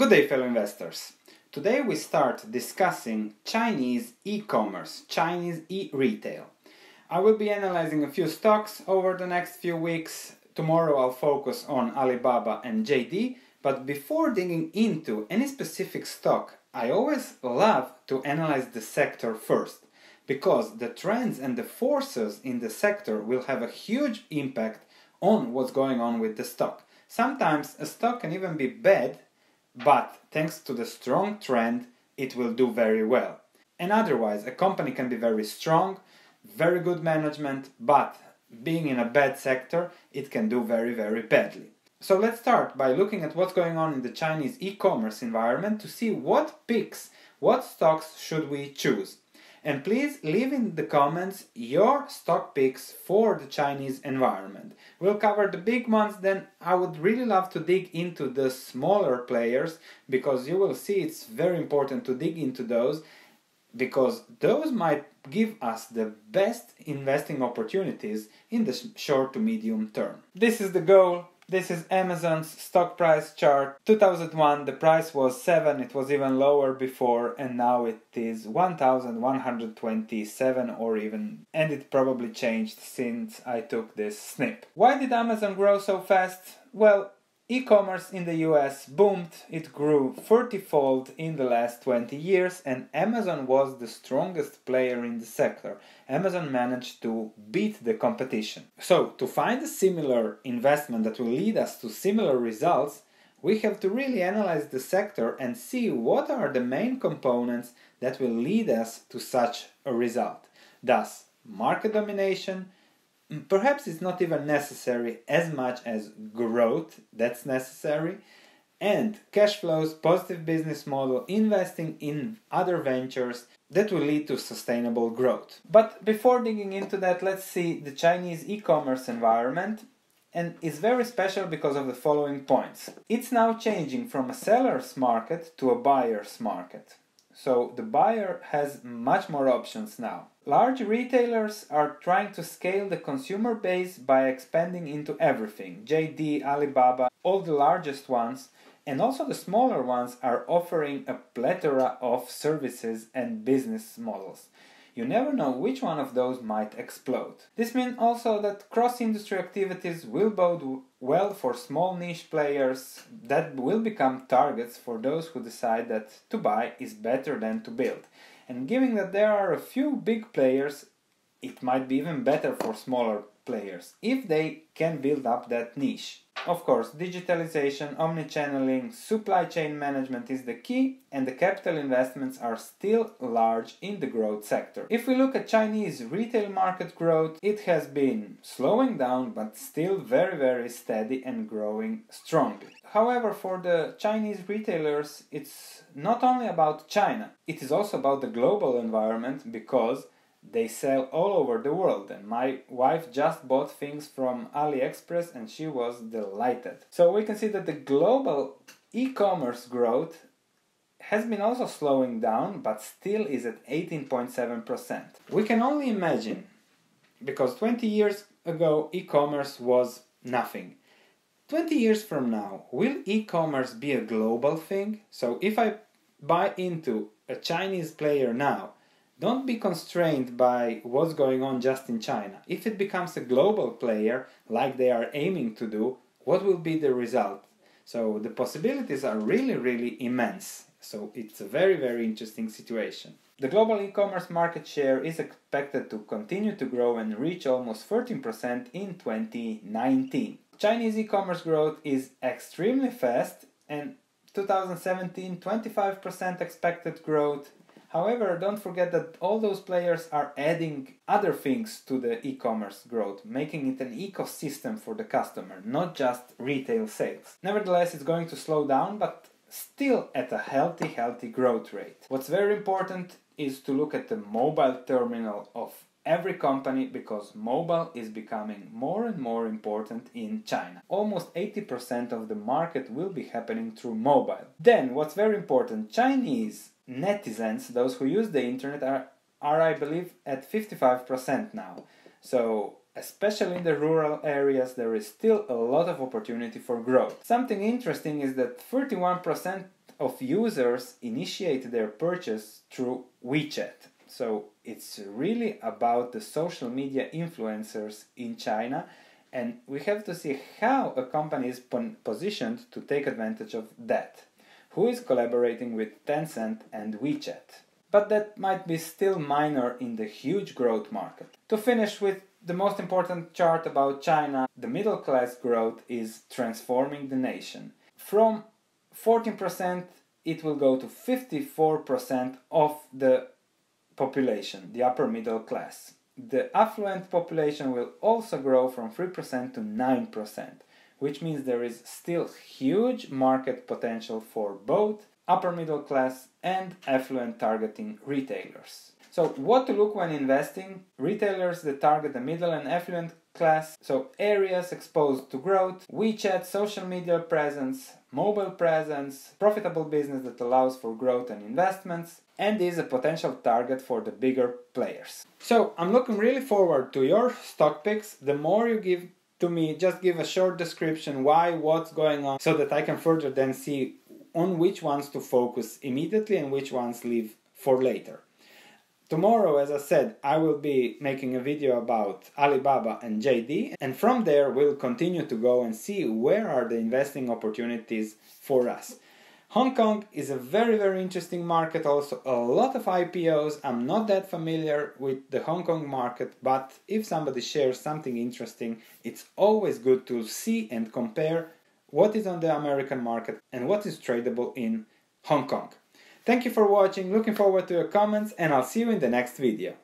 Good day, fellow investors. Today we start discussing Chinese e-commerce, Chinese e-retail. I will be analyzing a few stocks over the next few weeks. Tomorrow I'll focus on Alibaba and JD, but before digging into any specific stock, I always love to analyze the sector first because the trends and the forces in the sector will have a huge impact on what's going on with the stock. Sometimes a stock can even be bad, but thanks to the strong trend, it will do very well. And otherwise, a company can be very strong, very good management, but being in a bad sector, it can do very, very badly. So let's start by looking at what's going on in the Chinese e-commerce environment to see what picks, what stocks should we choose. And please leave in the comments your stock picks for the Chinese environment. We'll cover the big ones, then I would really love to dig into the smaller players because you will see it's very important to dig into those because those might give us the best investing opportunities in the short to medium term. This is the goal this is Amazon's stock price chart. 2001 the price was 7, it was even lower before and now it is 1127 or even and it probably changed since I took this snip. Why did Amazon grow so fast? Well, E-commerce in the US boomed, it grew 40-fold in the last 20 years and Amazon was the strongest player in the sector. Amazon managed to beat the competition. So, to find a similar investment that will lead us to similar results, we have to really analyze the sector and see what are the main components that will lead us to such a result. Thus, market domination, perhaps it's not even necessary as much as growth that's necessary. And cash flows positive business model investing in other ventures that will lead to sustainable growth. But before digging into that let's see the chinese e-commerce environment. And it's very special because of the following points. It's now changing from a seller's market to a buyer's market. So the buyer has much more options now Large retailers are trying to scale the consumer base by expanding into everything. JD, Alibaba, all the largest ones, and also the smaller ones are offering a plethora of services and business models. You never know which one of those might explode. This means also that cross industry activities will bode well for small niche players that will become targets for those who decide that to buy is better than to build. And given that there are a few big players, it might be even better for smaller players if they can build up that niche. Of course, digitalization, omnichanneling, supply chain management is the key, and the capital investments are still large in the growth sector. If we look at Chinese retail market growth, it has been slowing down but still very, very steady and growing strongly. However, for the Chinese retailers, it's not only about China, it is also about the global environment because they sell all over the world and my wife just bought things from AliExpress and she was delighted. So we can see that the global e-commerce growth has been also slowing down but still is at 18.7%. We can only imagine because 20 years ago e-commerce was nothing. 20 years from now, will e-commerce be a global thing? So if I buy into a Chinese player now don't be constrained by what's going on just in China. If it becomes a global player, like they are aiming to do, what will be the result? So the possibilities are really, really immense. So it's a very, very interesting situation. The global e-commerce market share is expected to continue to grow and reach almost 13% in 2019. Chinese e-commerce growth is extremely fast and 2017 25% expected growth However, don't forget that all those players are adding other things to the e-commerce growth, making it an ecosystem for the customer, not just retail sales. Nevertheless, it's going to slow down, but still at a healthy, healthy growth rate. What's very important is to look at the mobile terminal of every company because mobile is becoming more and more important in China. Almost 80% of the market will be happening through mobile. Then, what's very important, Chinese netizens, those who use the internet, are, are I believe, at 55% now. So, especially in the rural areas, there is still a lot of opportunity for growth. Something interesting is that 31% of users initiate their purchase through WeChat. So it's really about the social media influencers in China, and we have to see how a company is positioned to take advantage of that. Who is collaborating with Tencent and WeChat? But that might be still minor in the huge growth market. To finish with the most important chart about China, the middle class growth is transforming the nation. From 14%, it will go to 54% of the population, the upper middle class. The affluent population will also grow from 3% to 9%, which means there is still huge market potential for both upper middle class and affluent targeting retailers. So, what to look when investing? Retailers that target the middle and affluent class, so areas exposed to growth, WeChat, social media presence, mobile presence, profitable business that allows for growth and investments, and is a potential target for the bigger players. So, I'm looking really forward to your stock picks. The more you give to me, just give a short description why, what's going on, so that I can further then see on which ones to focus immediately and which ones leave for later. Tomorrow, as I said, I will be making a video about Alibaba and JD, and from there we'll continue to go and see where are the investing opportunities for us. Hong Kong is a very very interesting market also a lot of IPOs I'm not that familiar with the Hong Kong market but if somebody shares something interesting it's always good to see and compare what is on the American market and what is tradable in Hong Kong. Thank you for watching, looking forward to your comments and I'll see you in the next video.